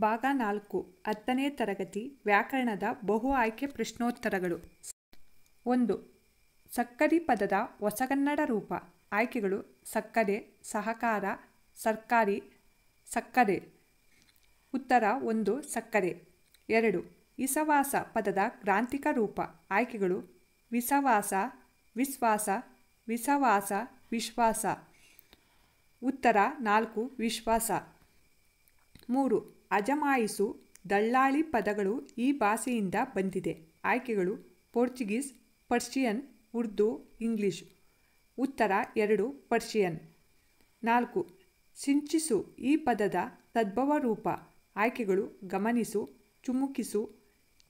ಭಾಗ ನಾಲ್ಕು, ಹತ್ತನೇ ತರಗತಿ, ವ್ಯಾಕರಣದ ಬಹು ಆಯ್ಕೆ ಪ್ರಶ್ನೋತ್ತರಗಳು. ಒಂದು, ಸಕ್ಕರಿ ಪದದ ಹೊಸಗನ್ನಡ ರೂಪ. ಆಯ್ಕೆಗಳು, ಸಕ್ಕರೆ, ಸಹಕಾರ, ಸರ್ಕಾರಿ, ಸಕ್ಕರೆ. ಉತ್ತರ, ಒಂದು, ಸಕ್ಕರೆ. ಎರಡು ಇಸವಾಸ ಪದದ ಗ್ರಾಂಥಿಕ ರೂಪ. ಆಯ್ಕೆಗಳು ವಿಸವಾಸ ವಿಶ್ವಾಸ ವಿಸವಾಸ ವಿಶ್ವಾಸ. ಉತ್ತರ, ನಾಲ್ಕು, ವಿಶ್ವಾಸ. ಮೂರು ಅಜಮಾಯಿಸು ದಳ್ಳಾಳಿ ಪದಗಳು ಈ ಭಾಷೆಯಿಂದ ಬಂದಿದೆ. ಆಯ್ಕೆಗಳು ಪೋರ್ಚುಗೀಸ್, ಪರ್ಷಿಯನ್, ಉರ್ದು, ಇಂಗ್ಲಿಷ್. ಉತ್ತರ ಎರಡು, ಪರ್ಷಿಯನ್. ನಾಲ್ಕು, ಸಿಂಚಿಸು ಈ ಪದದ ತದ್ಭವ ರೂಪ ಆಯ್ಕೆಗಳು ಗಮನಿಸು, ಚುಮುಕಿಸು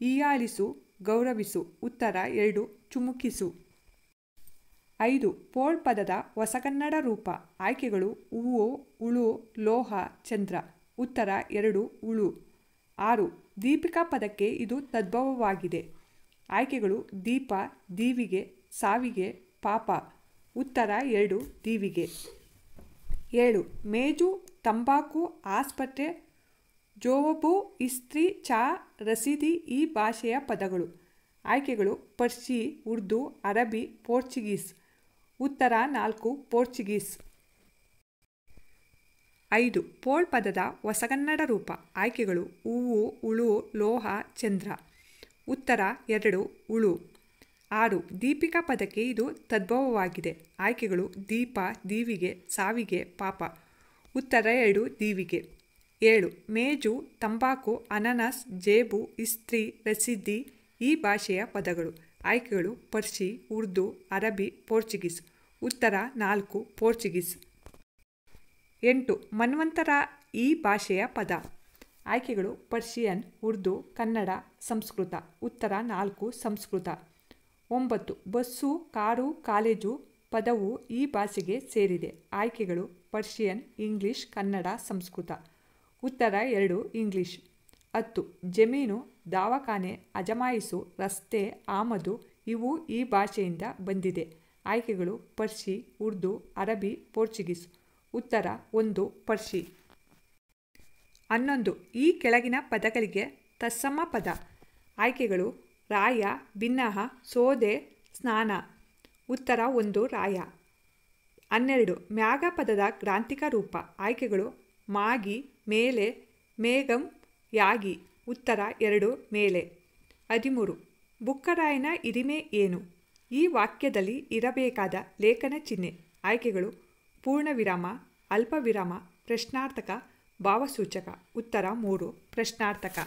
ಈಯಾಳಿಸು ಗೌರವಿಸು. ಉತ್ತರ ಎರಡು, ಚುಮುಕಿಸು. ಐದು ಪೋಳ್ ಪದದ ಹೊಸಗನ್ನಡ ರೂಪ. ಆಯ್ಕೆಗಳು ಹೂವು ಉಳು, ಲೋಹ, ಚಂದ್ರ. ಉತ್ತರ ಎರಡು ಉಳು. ಆರು, ದೀಪಿಕಾ ಪದಕ್ಕೆ ಇದು ತದ್ಭವವಾಗಿದೆ. ಆಯ್ಕೆಗಳು ದೀಪ, ದೀವಿಗೆ, ಸಾವಿಗೆ, ಪಾಪ. ಉತ್ತರ ಎರಡು, ದೀವಿಗೆ. ಏಳು, ಮೇಜು, ತಂಬಾಕು, ಆಸ್ಪತ್ರೆ ಜೋಬು ಇಸ್ತ್ರಿ, ಚಾ, ರಸೀದಿ ಈ ಭಾಷೆಯ ಪದಗಳು. ಆಯ್ಕೆಗಳು ಪರ್ಷಿ, ಉರ್ದು, ಅರಬಿ, ಪೋರ್ಚುಗೀಸ್. ಉತ್ತರ ನಾಲ್ಕು, ಪೋರ್ಚುಗೀಸ್. ಐದು ಪೋಳ್ ಪದದ ಹೊಸಗನ್ನಡ ರೂಪ, ಆಯ್ಕೆಗಳು ಹೂವು ಉಳು ಲೋಹ, ಚಂದ್ರ. ಉತ್ತರ ಎರಡು ಉಳು ಆರು, ದೀಪಿಕಾ ಪದಕ್ಕೆ ಇದು ತದ್ಭವವಾಗಿದೆ. ಆಯ್ಕೆಗಳು ದೀಪ, ದೀವಿಗೆ, ಸಾವಿಗೆ, ಪಾಪ. ಉತ್ತರ ಎರಡು, ದೀವಿಗೆ. ಏಳು, ಮೇಜು, ತಂಬಾಕು, ಅನನಸ್, ಜೇಬು, ಇಸ್ತ್ರಿ, ರಸೀದಿ, ಈ ಭಾಷೆಯ ಪದಗಳು. ಆಯ್ಕೆಗಳು ಪರ್ಷಿ, ಉರ್ದು, ಅರಬಿ, ಪೋರ್ಚುಗೀಸ್. ಉತ್ತರ ನಾಲ್ಕು, ಪೋರ್ಚುಗೀಸ್. ಎಂಟು, ಮನ್ವಂತರ ಈ ಭಾಷೆಯ ಪದ. ಆಯ್ಕೆಗಳು ಪರ್ಷಿಯನ್, ಉರ್ದು, ಕನ್ನಡ, ಸಂಸ್ಕೃತ. ಉತ್ತರ ನಾಲ್ಕು, ಸಂಸ್ಕೃತ. ಒಂಬತ್ತು, ಬಸ್ಸು, ಕಾರು, ಕಾಲೇಜು ಪದವು ಈ ಭಾಷೆಗೆ ಸೇರಿದೆ. ಆಯ್ಕೆಗಳು ಪರ್ಷಿಯನ್, ಇಂಗ್ಲಿಷ್, ಕನ್ನಡ, ಸಂಸ್ಕೃತ. ಉತ್ತರ ಎರಡು, ಇಂಗ್ಲಿಷ್. ಹತ್ತು, ಜಮೀನು, ದವಾಖಾನೆ, ಅಜಮಾಯಿಸು, ರಸ್ತೆ, ಆಮದು ಇವು ಈ ಭಾಷೆಯಿಂದ ಬಂದಿದೆ. ಆಯ್ಕೆಗಳು ಪರ್ಷಿ, ಉರ್ದು, ಅರಬಿ, ಪೋರ್ಚುಗೀಸ್. ಉತ್ತರ ಒಂದು ಪರ್ಷಿ. ಹನ್ನೊಂದು, ಈ ಕೆಳಗಿನ ಪದಗಳಿಗೆ ತತ್ಸಮ ಪದ. ಆಯ್ಕೆಗಳು, ರಾಯ ಭಿನ್ನಹ ಸೋದೆ, ಸ್ನಾನ. ಉತ್ತರ ಒಂದು, ರಾಯ. ಹನ್ನೆರಡು, ಮ್ಯಾಗ ಪದದ ಗ್ರಾಂಥಿಕ ರೂಪ. ಆಯ್ಕೆಗಳು, ಮಾಗಿ, ಮೇಲೆ, ಮೇಘಂ, ಯಾಗಿ. ಉತ್ತರ ಎರಡು, ಮೇಲೆ. ಹದಿಮೂರು, ಬುಕ್ಕರಾಯನ ಹಿರಿಮೆ ಏನು? ಈ ವಾಕ್ಯದಲ್ಲಿ ಇರಬೇಕಾದ ಲೇಖನ ಚಿಹ್ನೆ. ಆಯ್ಕೆಗಳು ಪೂರ್ಣ ವಿರಾಮ ಅಲ್ಪ ವಿರಾಮ ಪ್ರಶ್ನಾರ್ಥಕ, ಭಾವಸೂಚಕ. ಉತ್ತರ ಮೂರು, ಪ್ರಶ್ನಾರ್ಥಕ.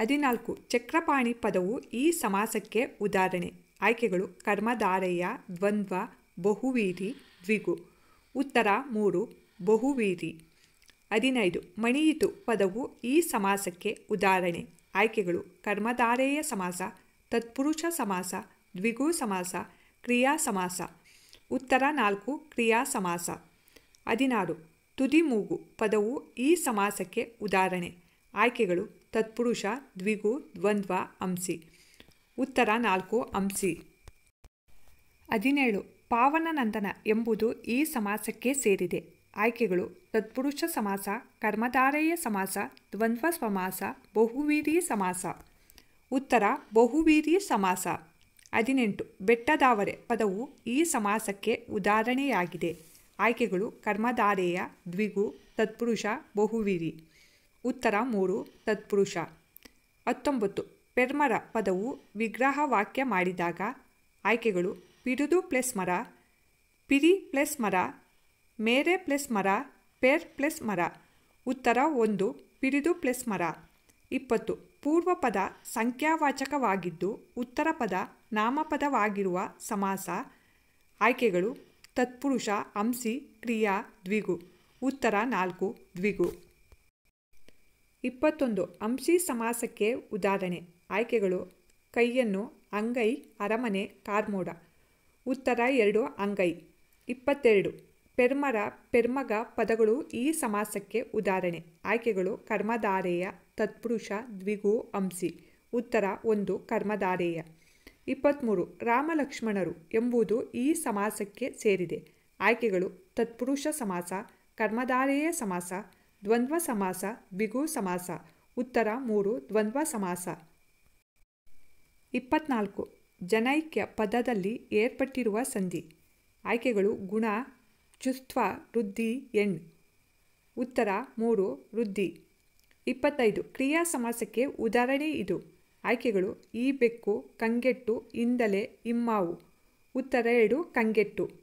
ಹದಿನಾಲ್ಕು, ಚಕ್ರಪಾಣಿ ಪದವು ಈ ಸಮಾಸಕ್ಕೆ ಉದಾಹರಣೆ. ಆಯ್ಕೆಗಳು ಕರ್ಮಧಾರಯ್ಯ ದ್ವಂದ್ವ, ಬಹುವೀರಿ, ದ್ವಿಗು. ಉತ್ತರ ಮೂರು, ಬಹುವೀರಿ. ಹದಿನೈದು, ಮಣಿಯಿತು ಪದವು ಈ ಸಮಾಸಕ್ಕೆ ಉದಾಹರಣೆ. ಆಯ್ಕೆಗಳು ಕರ್ಮಧಾರೆಯ ಸಮಾಸ, ತತ್ಪುರುಷ ಸಮಾಸ, ದ್ವಿಗು ಸಮಾಸ, ಕ್ರಿಯಾ ಸಮಾಸ. ಉತ್ತರ ನಾಲ್ಕು ಕ್ರಿಯಾ ಸಮಾಸ. ಹದಿನಾರು ತುದಿಮೂಗು ಪದವು ಈ ಸಮಾಸಕ್ಕೆ ಉದಾಹರಣೆ. ಆಯ್ಕೆಗಳು ತತ್ಪುರುಷ, ದ್ವಿಗು, ದ್ವಂದ್ವ, ಅಂಸಿ. ಉತ್ತರ ನಾಲ್ಕು ಅಂಸಿ. ಹದಿನೇಳು ಪಾವನನಂದನ ಎಂಬುದು ಈ ಸಮಾಸಕ್ಕೆ ಸೇರಿದೆ. ಆಯ್ಕೆಗಳು ತತ್ಪುರುಷ ಸಮಾಸ, ಕರ್ಮಧಾರೆಯ ಸಮಾಸ, ದ್ವಂದ್ವ ಸಮಾಸ ಬಹುವೀರಿ ಸಮಾಸ. ಉತ್ತರ ಬಹುವೀರಿ ಸಮಾಸ. ಹದಿನೆಂಟು. ಬೆಟ್ಟದಾವರೆ ಪದವು ಈ ಸಮಾಸಕ್ಕೆ ಉದಾಹರಣೆಯಾಗಿದೆ. ಆಯ್ಕೆಗಳು ಕರ್ಮಧಾರೆಯ, ದ್ವಿಗು, ತತ್ಪುರುಷ, ಬಹುವಿರಿ. ಉತ್ತರ ಮೂರು, ತತ್ಪುರುಷ. ಹತ್ತೊಂಬತ್ತು. ಪೆರ್ಮರ ಪದವು ವಿಗ್ರಹ ವಾಕ್ಯ ಮಾಡಿದಾಗ ಆಯ್ಕೆಗಳು ಪಿಡುದು ಪ್ಲಸ್ ಮರ, ಪಿರಿ ಪ್ಲಸ್ ಮರ, ಮೇರೆ ಪ್ಲಸ್ ಮರ, ಪೆರ್ ಪ್ಲಸ್ ಮರ. ಉತ್ತರ ಒಂದು, ಪಿರಿದು ಪ್ಲಸ್ ಮರ. ಇಪ್ಪತ್ತು. ಪೂರ್ವ ಪದ ಸಂಖ್ಯಾವಾಚಕವಾಗಿದ್ದು ಉತ್ತರ ಪದ ನಾಮಪದವಾಗಿರುವ ಸಮಾಸ, ಆಯ್ಕೆಗಳು, ತತ್ಪುರುಷ, ಅಂಸಿ, ಕ್ರಿಯಾ, ದ್ವಿಗು. ಉತ್ತರ ನಾಲ್ಕು, ದ್ವಿಗು. ಇಪ್ಪತ್ತೊಂದು ಅಂಶಿ ಸಮಾಸಕ್ಕೆ ಉದಾಹರಣೆ. ಆಯ್ಕೆಗಳು, ಕೈಯನ್ನು ಅಂಗೈ, ಅರಮನೆ, ಕಾರ್ಮೋಡ. ಉತ್ತರ ಎರಡು, ಅಂಗೈ. ಇಪ್ಪತ್ತೆರಡು, ಪೆರ್ಮರ, ಪೆರ್ಮಗ ಪದಗಳು ಈ ಸಮಾಸಕ್ಕೆ ಉದಾಹರಣೆ. ಆಯ್ಕೆಗಳು, ಕರ್ಮಧಾರೆಯ, ತತ್ಪುರುಷ, ದ್ವಿಗು, ಅಂಸಿ. ಉತ್ತರ ಒಂದು, ಕರ್ಮಧಾರೆಯ. ಇಪ್ಪತ್ತ್ಮೂರು ರಾಮಲಕ್ಷ್ಮಣರು ಎಂಬುದು ಈ ಸಮಾಸಕ್ಕೆ ಸೇರಿದೆ. ಆಯ್ಕೆಗಳು ತತ್ಪುರುಷ ಸಮಾಸ, ಕರ್ಮಧಾರೆಯ ಸಮಾಸ, ದ್ವಂದ್ವ ಸಮಾಸ, ಬಿಗು ಸಮಾಸ. ಉತ್ತರ ಮೂರು, ದ್ವಂದ್ವ ಸಮಾಸ. ಇಪ್ಪತ್ನಾಲ್ಕು, ಜನೈಕ್ಯ ಪದದಲ್ಲಿ ಏರ್ಪಟ್ಟಿರುವ ಸಂಧಿ. ಆಯ್ಕೆಗಳು ಗುಣ ಚುಸ್ತ್ವ ವೃದ್ಧಿ, ಎಣ್. ಉತ್ತರ ಮೂರು, ವೃದ್ಧಿ. ಇಪ್ಪತ್ತೈದು, ಕ್ರಿಯಾ ಸಮಾಸಕ್ಕೆ ಉದಾಹರಣೆ ಇದು. ಆಯ್ಕೆಗಳು ಈ ಬೆಕ್ಕು ಕಂಗೆಟ್ಟು ಇಂದಲೆ ಇಮ್ಮಾವು. ಉತ್ತರ ಎರಡು ಕಂಗೆಟ್ಟು.